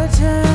gotta turn